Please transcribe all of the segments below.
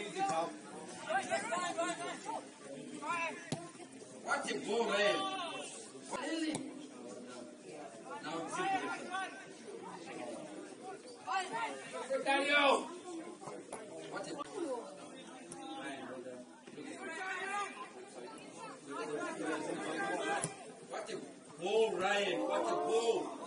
easy, pal. Watch it go, man. Really? Now it's. Daniel! It. It Ryan. It go.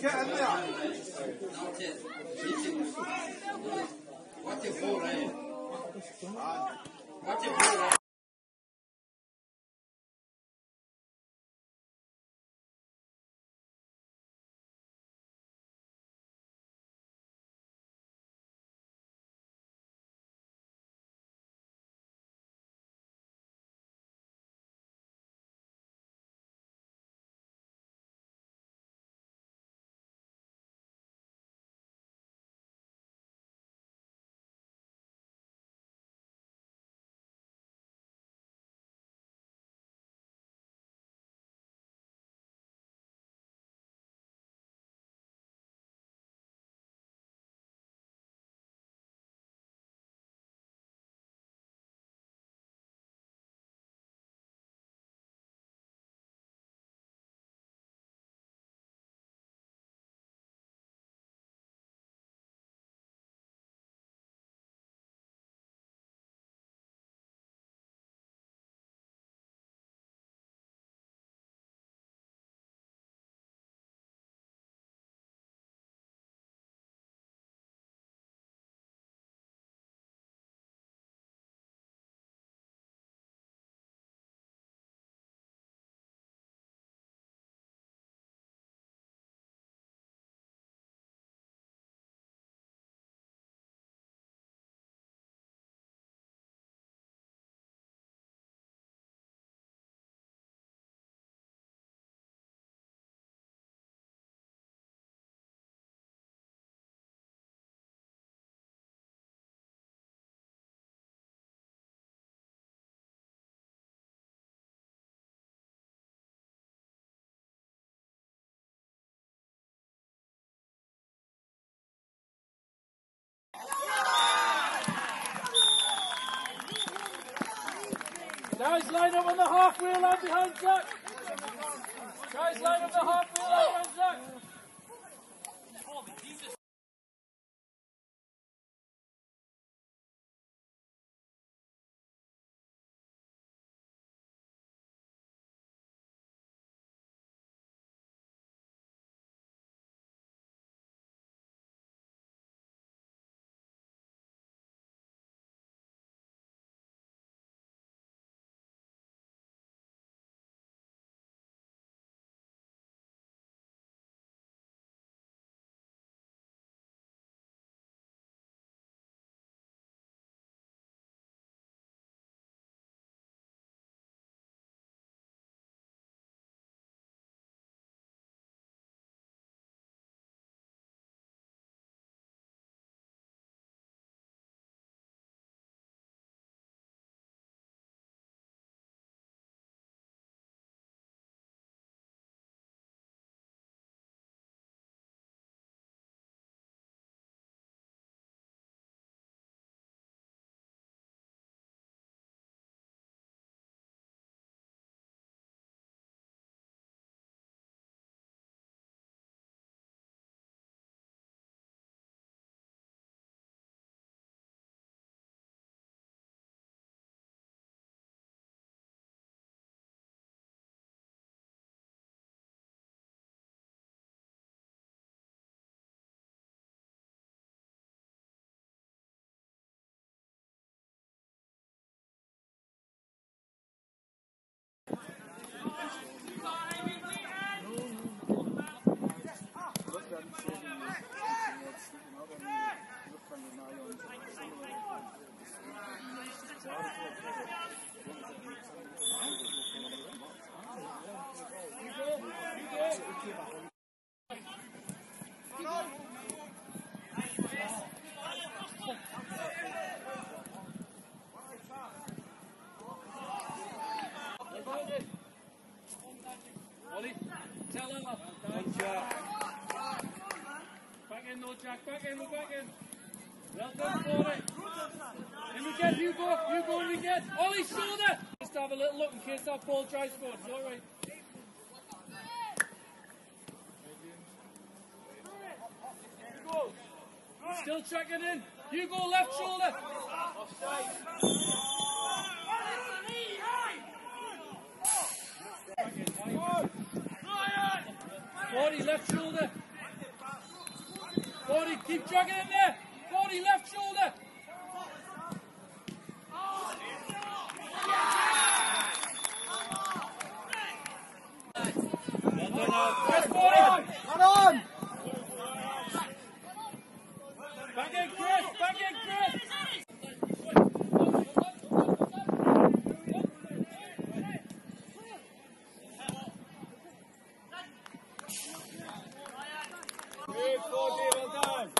Get, get in there. Now ten. Reach it. Watch it go, Ryan. Watch it go, Ryan. Guys, line up on the half wheel behind Jack. Guys, line up the half wheel behind Jack, back in, no Jack, back in, back in. Well done, Corey. We get, Hugo. Hugo, in we get. Ollie, shoulder. Just have a little look in case that ball dries for us. All right. Still checking in. Hugo, left shoulder. Forty left shoulder. Forty, keep dragging in there. Forty left shoulder. Yes, forty. Come on! Back in, Chris. Back in, Chris. Good, 40, well done.